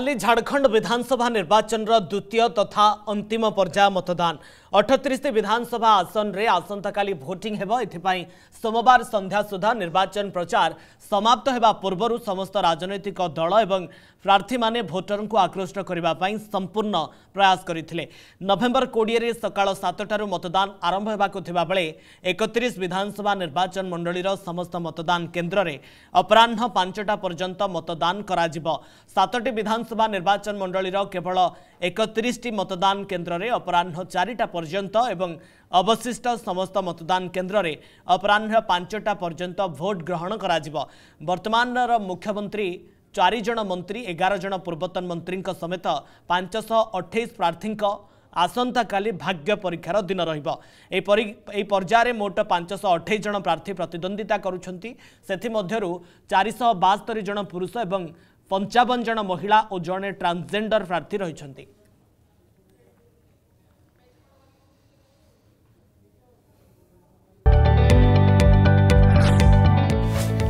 କାଲି ଝାଡ଼ଖଣ୍ଡ ବିଧାନସଭା ନିର୍ବାଚନର ଦ୍ୱିତୀୟ ତଥା ଅନ୍ତିମ ପର୍ଯ୍ୟାୟ ମତଦାନ ଅଠତିରିଶ ବିଧାନସଭା ଆସନରେ ଆସନ୍ତାକାଲି ଭୋଟିଂ ହେବ ଏଥିପାଇଁ ସୋମବାର ସନ୍ଧ୍ୟା ସୁଦ୍ଧା ନିର୍ବାଚନ ପ୍ରଚାର ସମାପ୍ତ ହେବା ପୂର୍ବରୁ ସମସ୍ତ ରାଜନୈତିକ ଦଳ ଏବଂ ପ୍ରାର୍ଥୀମାନେ ଭୋଟରଙ୍କୁ ଆକୃଷ୍ଟ କରିବା ପାଇଁ ସମ୍ପୂର୍ଣ୍ଣ ପ୍ରୟାସ କରିଥିଲେ ନଭେମ୍ବର କୋଡ଼ିଏରେ ସକାଳ ସାତଟାରୁ ମତଦାନ ଆରମ୍ଭ ହେବାକୁ ଥିବାବେଳେ ଏକତିରିଶ ବିଧାନସଭା ନିର୍ବାଚନ ମଣ୍ଡଳୀର ସମସ୍ତ ମତଦାନ କେନ୍ଦ୍ରରେ ଅପରାହ୍ନ ପାଞ୍ଚଟା ପର୍ଯ୍ୟନ୍ତ ମତଦାନ କରାଯିବ ସାତଟି ବିଧାନସଭା ନିର୍ବାଚନ ମଣ୍ଡଳୀର କେବଳ ଏକତିରିଶଟି ମତଦାନ କେନ୍ଦ୍ରରେ ଅପରାହ୍ନ ଚାରିଟା ପର୍ଯ୍ୟନ୍ତ ଏବଂ ଅବଶିଷ୍ଟ ସମସ୍ତ ମତଦାନ କେନ୍ଦ୍ରରେ ଅପରାହ୍ନ ପାଞ୍ଚଟା ପର୍ଯ୍ୟନ୍ତ ଭୋଟ୍ ଗ୍ରହଣ କରାଯିବ ବର୍ତ୍ତମାନର ମୁଖ୍ୟମନ୍ତ୍ରୀ ଚାରିଜଣ ମନ୍ତ୍ରୀ ଏଗାର ଜଣ ପୂର୍ବତନ ମନ୍ତ୍ରୀଙ୍କ ସମେତ ପାଞ୍ଚଶହ ଅଠେଇଶ ପ୍ରାର୍ଥୀଙ୍କ ଆସନ୍ତାକାଲି ଭାଗ୍ୟ ପରୀକ୍ଷାର ଦିନ ରହିବ ଏହିପରି ଏହି ପର୍ଯ୍ୟାୟରେ ମୋଟ ପାଞ୍ଚଶହ ଅଠେଇଶ ଜଣ ପ୍ରାର୍ଥୀ ପ୍ରତିଦ୍ୱନ୍ଦ୍ୱିତା କରୁଛନ୍ତି ସେଥିମଧ୍ୟରୁ ଚାରିଶହ ବାସ୍ତରୀ ଜଣ ପୁରୁଷ ଏବଂ ପଞ୍ଚାବନ ଜଣ ମହିଳା ଓ ଜଣେ ଟ୍ରାନ୍ସଜେଣ୍ଡର ପ୍ରାର୍ଥୀ ରହିଛନ୍ତି